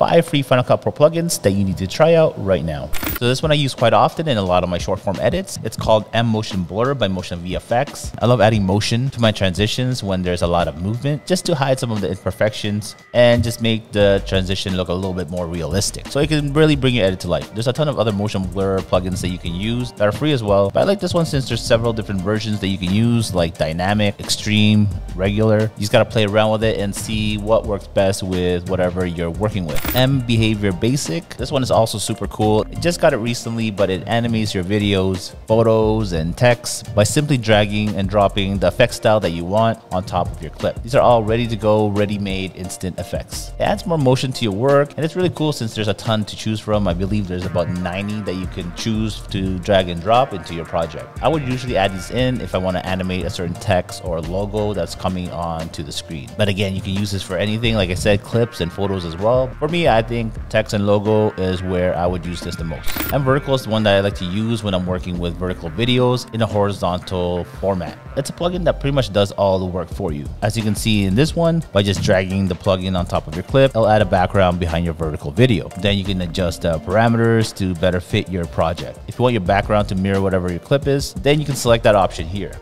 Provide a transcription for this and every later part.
five free Final Cut Pro plugins that you need to try out right now. So this one I use quite often in a lot of my short form edits. It's called M Motion Blur by Motion VFX. I love adding motion to my transitions when there's a lot of movement just to hide some of the imperfections and just make the transition look a little bit more realistic. So it can really bring your edit to life. There's a ton of other motion blur plugins that you can use that are free as well. But I like this one since there's several different versions that you can use like dynamic, extreme, regular. You just gotta play around with it and see what works best with whatever you're working with. M Behavior Basic. This one is also super cool. It just got got it recently, but it animates your videos, photos, and text by simply dragging and dropping the effect style that you want on top of your clip. These are all ready to go, ready-made instant effects. It adds more motion to your work, and it's really cool since there's a ton to choose from. I believe there's about 90 that you can choose to drag and drop into your project. I would usually add these in if I want to animate a certain text or logo that's coming onto the screen. But again, you can use this for anything, like I said, clips and photos as well. For me, I think text and logo is where I would use this the most. M Vertical is the one that I like to use when I'm working with vertical videos in a horizontal format. It's a plugin that pretty much does all the work for you. As you can see in this one, by just dragging the plugin on top of your clip, it'll add a background behind your vertical video. Then you can adjust the parameters to better fit your project. If you want your background to mirror whatever your clip is, then you can select that option here.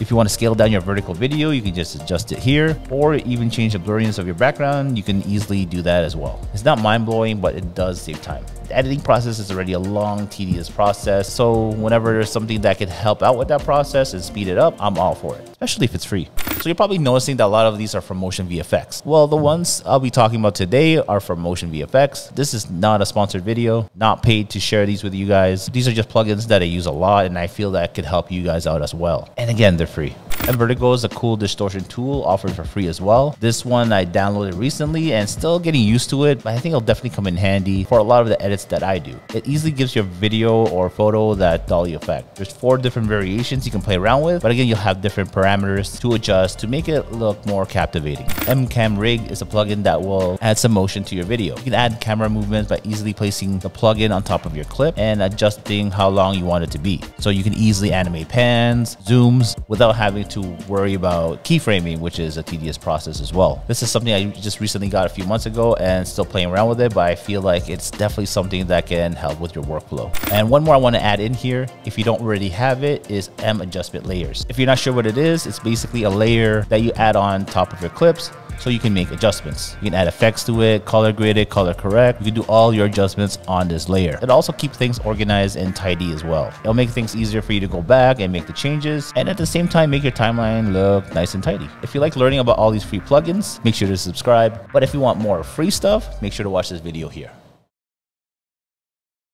If you want to scale down your vertical video, you can just adjust it here or even change the blurriness of your background. You can easily do that as well. It's not mind blowing, but it does save time. Editing process is already a long, tedious process. So whenever there's something that could help out with that process and speed it up, I'm all for it, especially if it's free. So you're probably noticing that a lot of these are from Motion VFX. Well, the ones I'll be talking about today are from Motion VFX. This is not a sponsored video, not paid to share these with you guys. These are just plugins that I use a lot and I feel that could help you guys out as well. And again, they're free. M Vertigo is a cool distortion tool offered for free as well. This one I downloaded recently and still getting used to it, but I think it'll definitely come in handy for a lot of the edits that I do. It easily gives your video or photo that dolly effect. There's four different variations you can play around with, but again, you'll have different parameters to adjust to make it look more captivating. MCam Rig is a plugin that will add some motion to your video. You can add camera movements by easily placing the plugin on top of your clip and adjusting how long you want it to be. So you can easily animate pans, zooms without having to worry about keyframing, which is a tedious process as well. This is something I just recently got a few months ago and still playing around with it, but I feel like it's definitely something that can help with your workflow. And one more I want to add in here, if you don't already have it, is M adjustment layers. If you're not sure what it is, it's basically a layer that you add on top of your clips so you can make adjustments. You can add effects to it, color grade it, color correct. You can do all your adjustments on this layer. It also keeps things organized and tidy as well. It'll make things easier for you to go back and make the changes and at the same time make your timeline look nice and tidy. If you like learning about all these free plugins, make sure to subscribe. But if you want more free stuff, make sure to watch this video here.